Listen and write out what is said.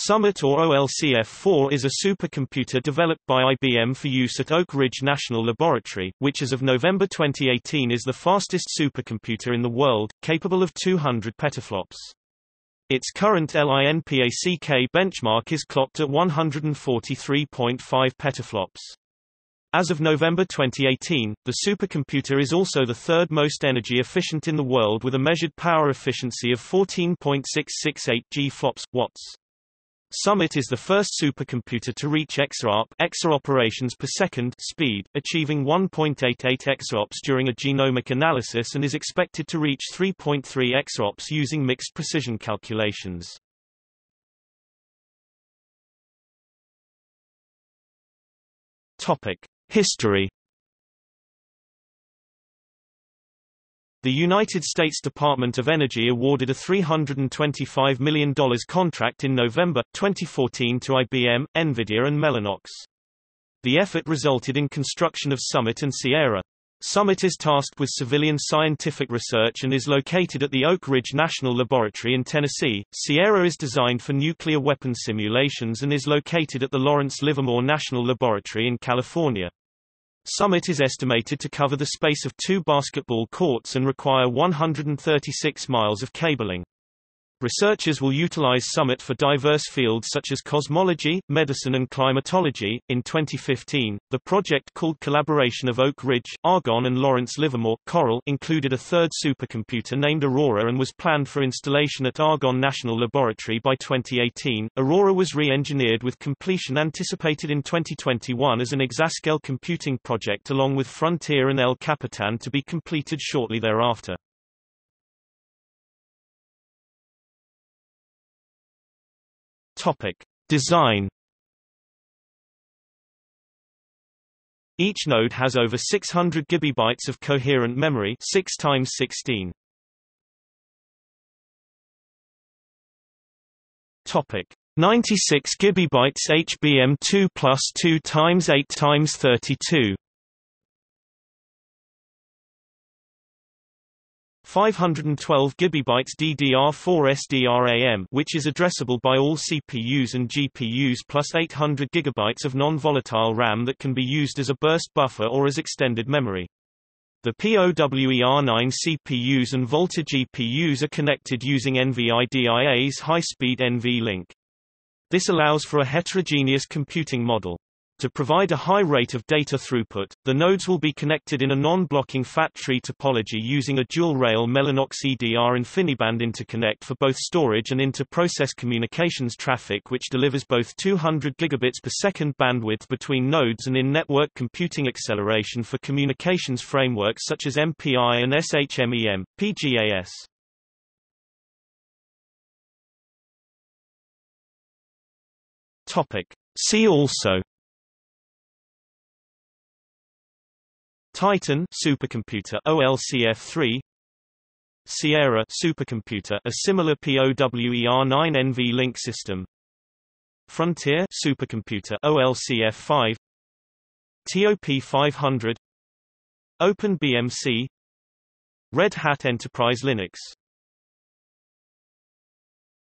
Summit or OLCF-4 is a supercomputer developed by IBM for use at Oak Ridge National Laboratory, which as of November 2018 is the fastest supercomputer in the world, capable of 200 petaflops. Its current LINPACK benchmark is clocked at 143.5 petaflops. As of November 2018, the supercomputer is also the third most energy efficient in the world with a measured power efficiency of 14.668 G-flops, watts. Summit is the first supercomputer to reach exaop exa operations per second speed, achieving 1.88 exaops during a genomic analysis and is expected to reach 3.3 exaops using mixed precision calculations. Topic: History The United States Department of Energy awarded a $325 million contract in November, 2014 to IBM, NVIDIA and Mellanox. The effort resulted in construction of Summit and Sierra. Summit is tasked with civilian scientific research and is located at the Oak Ridge National Laboratory in Tennessee. Sierra is designed for nuclear weapon simulations and is located at the Lawrence Livermore National Laboratory in California. Summit is estimated to cover the space of two basketball courts and require 136 miles of cabling. Researchers will utilize Summit for diverse fields such as cosmology, medicine and climatology. In 2015, the project called Collaboration of Oak Ridge, Argonne and Lawrence Livermore Coral included a third supercomputer named Aurora and was planned for installation at Argonne National Laboratory by 2018. Aurora was re-engineered with completion anticipated in 2021 as an exascale computing project along with Frontier and El Capitan to be completed shortly thereafter. Topic: Design. Each node has over 600 gigabytes of coherent memory, 6 times 16. Topic: 96 gigabytes HBM2 plus 2 times 8 times 32. 512 GB DDR4 SDRAM which is addressable by all CPUs and GPUs plus 800 GB of non-volatile RAM that can be used as a burst buffer or as extended memory. The POWER9 CPUs and Volta GPUs are connected using NVIDIA's high-speed NVLink. This allows for a heterogeneous computing model. To provide a high rate of data throughput, the nodes will be connected in a non-blocking fat tree topology using a dual-rail Mellanox EDR InfiniBand interconnect for both storage and inter-process communications traffic which delivers both 200 gigabits per second bandwidth between nodes and in-network computing acceleration for communications frameworks such as MPI and SHMEM, PGAS. Topic. See also Titan supercomputer OLCF3 Sierra supercomputer a similar POWER9 NVLink system. Frontier supercomputer OLCF5 TOP 500 OpenBMC Red Hat Enterprise Linux